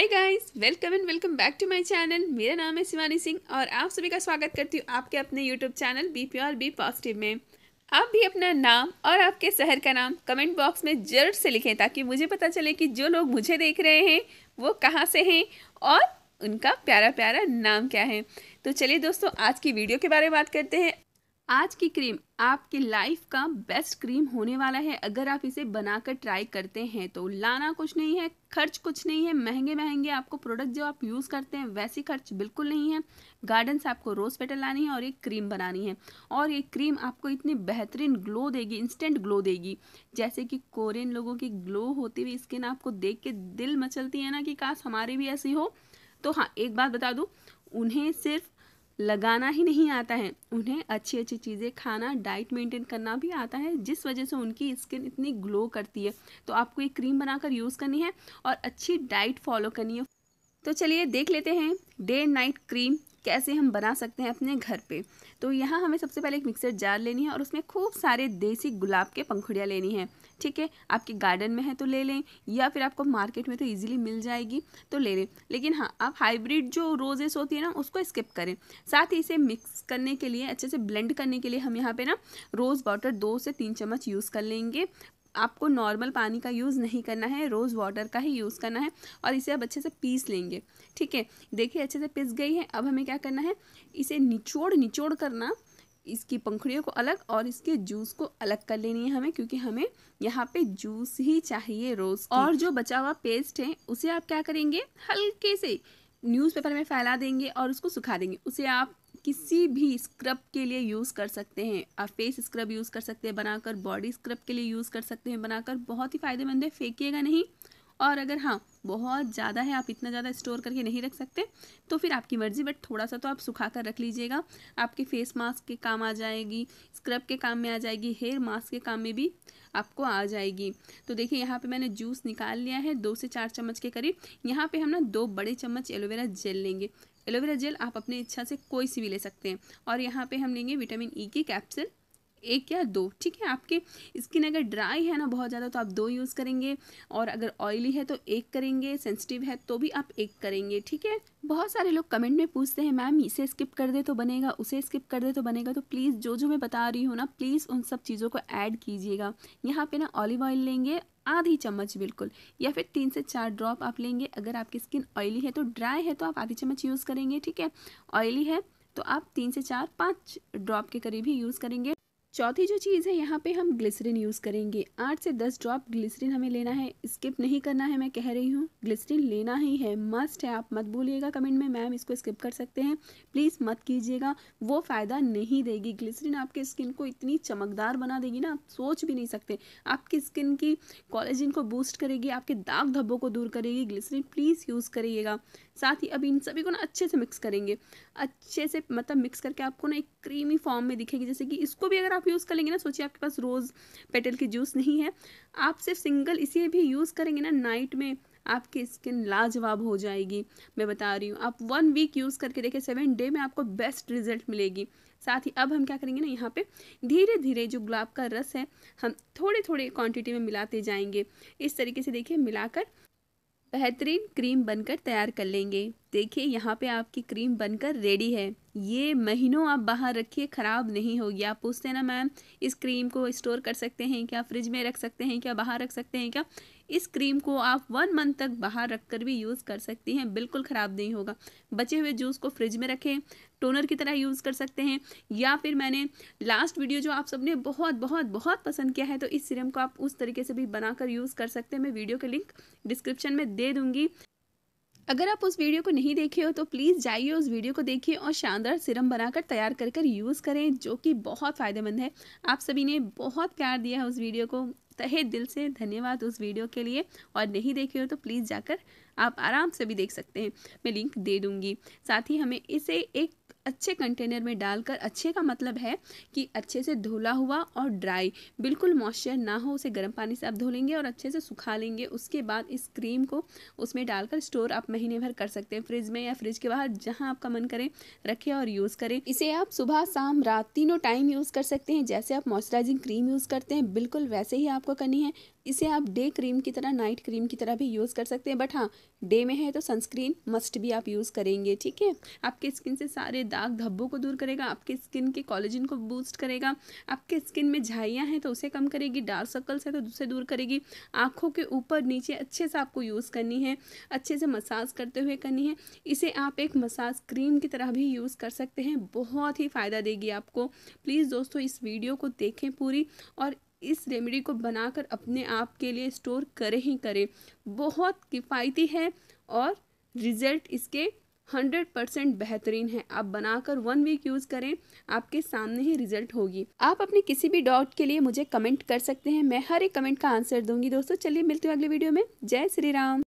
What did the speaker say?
Hi guys welcome and welcome back to my channel मेरा नाम है शिवानी सिंह और आप सभी का स्वागत करती हूँ आपके अपने YouTube channel B P R B positive में। आप भी अपना नाम और आपके शहर का नाम कमेंट बॉक्स में ज़रूर से लिखें ताकि मुझे पता चले कि जो लोग मुझे देख रहे हैं, वो कहाँ से हैं और उनका प्यारा प्यारा नाम क्या है। तो चलिए दोस्तों, आज की वीडियो के बारे में बात करते हैं। आज की क्रीम आपकी लाइफ का बेस्ट क्रीम होने वाला है। अगर आप इसे बनाकर ट्राई करते हैं तो लाना कुछ नहीं है, खर्च कुछ नहीं है। महँगे महँगे आपको प्रोडक्ट जो आप यूज़ करते हैं, वैसी खर्च बिल्कुल नहीं है। गार्डन से आपको रोज़ पेटल लानी है और एक क्रीम बनानी है। और ये क्रीम आपको इतनी बेहतरीन ग्लो देगी इंस्टेंट ग्लो देगी। जैसे कि कोरियन लोगों की ग्लो होती हुई स्किन आपको देख के दिल मचलती है ना कि काश हमारी भी ऐसी हो। तो हाँ एक बात बता दूँ, उन्हें सिर्फ़ लगाना ही नहीं आता है। उन्हें अच्छी अच्छी चीज़ें खाना डाइट मेंटेन करना भी आता है, जिस वजह से उनकी स्किन इतनी ग्लो करती है। तो आपको ये क्रीम बनाकर यूज़ करनी है और अच्छी डाइट फॉलो करनी है। तो चलिए देख लेते हैं डे नाइट क्रीम कैसे हम बना सकते हैं अपने घर पे। तो यहाँ हमें सबसे पहले एक मिक्सर जार लेनी है और उसमें खूब सारे देसी गुलाब के पंखुड़ियाँ लेनी है, ठीक है? आपके गार्डन में है तो ले लें, या फिर आपको मार्केट में तो इजीली मिल जाएगी तो ले लें। लेकिन हाँ आप हाइब्रिड जो रोजेस होती है ना, उसको स्किप करें। साथ ही इसे मिक्स करने के लिए, अच्छे से ब्लेंड करने के लिए हम यहाँ पे ना रोज़ वाटर दो से तीन चम्मच यूज़ कर लेंगे। आपको नॉर्मल पानी का यूज़ नहीं करना है, रोज़ वाटर का ही यूज़ करना है और इसे अब अच्छे से पीस लेंगे, ठीक है? देखिए, अच्छे से पिस गई है, अब हमें क्या करना है? इसे निचोड़ निचोड़ करना, इसकी पंखुड़ियों को अलग और इसके जूस को अलग कर लेनी है हमें, क्योंकि हमें यहाँ पे जूस ही चाहिए रोज़ और जो बचा हुआ पेस्ट है, उसे आप क्या करेंगे? हल्के से न्यूज़पेपर में फैला देंगे और उसको सुखा देंगे। उसे आप किसी भी स्क्रब के लिए यूज़ कर सकते हैं। आप फेस स्क्रब यूज़ कर सकते हैं, बनाकर बॉडी स्क्रब के लिए यूज़ कर सकते हैं, बनाकर बहुत ही फ़ायदेमंद है, फेंकिएगा नहीं। और अगर हाँ बहुत ज़्यादा है, आप इतना ज़्यादा स्टोर करके नहीं रख सकते तो फिर आपकी मर्ज़ी बट थोड़ा सा तो आप सुखा कर रख लीजिएगा। आपके फेस मास्क के काम आ जाएगी स्क्रब के काम में आ जाएगी हेयर मास्क के काम में भी आपको आ जाएगी। तो देखिए, यहाँ पे मैंने जूस निकाल लिया है, दो से चार चम्मच के करीब। यहाँ पे हम ना दो बड़े चम्मच एलोवेरा जेल लेंगे। एलोवेरा जेल आप अपने इच्छा से कोई सी भी ले सकते हैं। और यहाँ पे हम लेंगे विटामिन ई e की कैप्सूल एक या दो, ठीक है? आपकी स्किन अगर ड्राई है ना बहुत ज़्यादा तो आप दो यूज़ करेंगे और अगर ऑयली है तो एक करेंगे सेंसिटिव है तो भी आप एक करेंगे, ठीक है? बहुत सारे लोग कमेंट में पूछते हैं, मैम, इसे स्किप कर दे तो बनेगा, उसे स्किप कर दे तो बनेगा। तो प्लीज़ जो जो मैं बता रही हूँ ना प्लीज़ उन सब चीज़ों को ऐड कीजिएगा। यहाँ पे ना ऑलिव ऑयल लेंगे, आधी चम्मच बिल्कुल, या फिर तीन से चार ड्रॉप आप लेंगे। अगर आपकी स्किन ऑयली है तो ड्राई है तो आप आधी चम्मच यूज़ करेंगे, ठीक है? ऑयली है तो आप तीन से चार, पाँच ड्रॉप के करीब ही यूज़ करेंगे। चौथी जो चीज़ है, यहाँ पे हम ग्लिसरीन यूज़ करेंगे। आठ से दस ड्रॉप ग्लिसरीन हमें लेना है। स्किप नहीं करना है, मैं कह रही हूँ। ग्लिसरीन लेना ही है। मस्ट है, आप मत बोलिएगा कमेंट में। मैम इसको स्किप कर सकते हैं। प्लीज़ मत कीजिएगा। वो फ़ायदा नहीं देगी। ग्लिसरीन आपके स्किन को इतनी चमकदार बना देगी ना, आप सोच भी नहीं सकते। आपकी स्किन की कॉलेजिन को बूस्ट करेगी, आपके दाग धब्बों को दूर करेगी। ग्लिसरीन प्लीज़ यूज़ करिएगा। साथ ही अब इन सभी को ना अच्छे से मिक्स करेंगे। अच्छे से मतलब मिक्स करके आपको ना एक क्रीमी फॉर्म में दिखेगी। जैसे कि इसको भी अगर आप यूज़ कर लेंगे ना, सोचिए आपके पास रोज़ पेटल की जूस नहीं है, आप सिर्फ़ सिंगल इसे भी यूज़ करेंगे ना नाइट में आपकी स्किन लाजवाब हो जाएगी। मैं बता रही हूँ, आप वन वीक यूज़ करके देखिए सेवन डे में आपको बेस्ट रिज़ल्ट मिलेगी। साथ ही अब हम क्या करेंगे ना, यहाँ पे धीरे धीरे जो गुलाब का रस है, हम थोड़े थोड़े क्वांटिटी में मिलाते जाएँगे। इस तरीके से देखिए, मिलाकर बेहतरीन क्रीम बनकर तैयार कर लेंगे। देखिए, यहाँ पे आपकी क्रीम बनकर रेडी है। ये महीनों आप बाहर रखिए, ख़राब नहीं होगी। आप पूछते हैं ना, मैम, इस क्रीम को स्टोर कर सकते हैं क्या? फ्रिज में रख सकते हैं क्या? बाहर रख सकते हैं क्या? इस क्रीम को आप वन मंथ तक बाहर रख कर भी यूज़ कर सकती हैं। बिल्कुल ख़राब नहीं होगा। बचे हुए जूस को फ्रिज में रखें टोनर की तरह यूज़ कर सकते हैं। या फिर मैंने लास्ट वीडियो जो आप सबने बहुत बहुत बहुत पसंद किया है तो इस सीरम को आप उस तरीके से भी बनाकर यूज़ कर सकते हैं। मैं वीडियो के लिंक डिस्क्रिप्शन में दे दूँगी। अगर आप उस वीडियो को नहीं देखे हो तो प्लीज़ जाइए उस वीडियो को देखिए और शानदार सिरम बनाकर तैयार कर कर यूज़ करें, जो कि बहुत फ़ायदेमंद है। आप सभी ने बहुत प्यार दिया है उस वीडियो को। तहे दिल से धन्यवाद उस वीडियो के लिए। और नहीं देखे हो तो प्लीज़ जाकर आप आराम से भी देख सकते हैं। मैं लिंक दे दूँगी। साथ ही हमें इसे एक अच्छे कंटेनर में डालकर, अच्छे का मतलब है कि अच्छे से धुला हुआ और ड्राई बिल्कुल मॉइस्चर ना हो, उसे गर्म पानी से आप धो लेंगे और अच्छे से सुखा लेंगे। उसके बाद इस क्रीम को उसमें डालकर स्टोर आप महीने भर कर सकते हैं फ्रिज में या फ्रिज के बाहर, जहाँ आपका मन करे, रखें और यूज़ करें। इसे आप सुबह, शाम, रात तीनों टाइम यूज़ कर सकते हैं। जैसे आप मॉइस्चराइजिंग क्रीम यूज़ करते हैं, बिल्कुल वैसे ही आपको करनी है। इसे आप डे क्रीम की तरह नाइट क्रीम की तरह भी यूज़ कर सकते हैं। बट हाँ डे में है तो सनस्क्रीन मस्ट भी आप यूज़ करेंगे, ठीक है? आपके स्किन से सारे दाग धब्बों को दूर करेगा, आपके स्किन के कॉलेजन को बूस्ट करेगा, आपके स्किन में झाइयाँ हैं तो उसे कम करेगी डार्क सर्कल्स है तो उसे दूर करेगी, आँखों के ऊपर नीचे अच्छे से आपको यूज़ करनी है, अच्छे से मसाज करते हुए करनी है, इसे आप एक मसाज क्रीम की तरह भी यूज़ कर सकते हैं, बहुत ही फ़ायदा देगी आपको। प्लीज़ दोस्तों, इस वीडियो को देखें पूरी और इस रेमेडी को बनाकर अपने आप के लिए स्टोर करें ही करें। बहुत किफ़ायती है और रिज़ल्ट इसके हंड्रेड परसेंट बेहतरीन है। आप बनाकर वन वीक यूज़ करें, आपके सामने ही रिज़ल्ट होगी। आप अपने किसी भी डाउट के लिए मुझे कमेंट कर सकते हैं। मैं हर एक कमेंट का आंसर दूँगी। दोस्तों, चलिए मिलते हैं अगले वीडियो में। जय श्री राम।